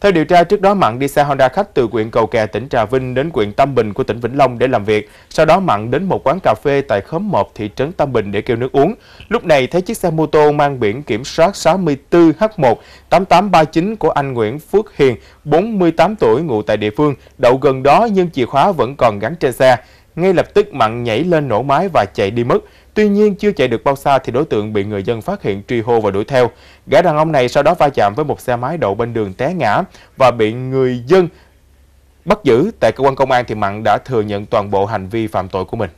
Theo điều tra, trước đó Mặn đi xe Honda khách từ huyện Cầu Kè, tỉnh Trà Vinh đến huyện Tam Bình của tỉnh Vĩnh Long để làm việc. Sau đó Mặn đến một quán cà phê tại khóm 1 thị trấn Tam Bình để kêu nước uống. Lúc này thấy chiếc xe mô tô mang biển kiểm soát 64H1 8839 của anh Nguyễn Phước Hiền, 48 tuổi ngụ tại địa phương, đậu gần đó nhưng chìa khóa vẫn còn gắn trên xe. Ngay lập tức Mặn nhảy lên nổ máy và chạy đi mất. Tuy nhiên chưa chạy được bao xa thì đối tượng bị người dân phát hiện truy hô và đuổi theo. Gã đàn ông này sau đó va chạm với một xe máy đậu bên đường té ngã và bị người dân bắt giữ. Tại cơ quan công an thì Mặn đã thừa nhận toàn bộ hành vi phạm tội của mình.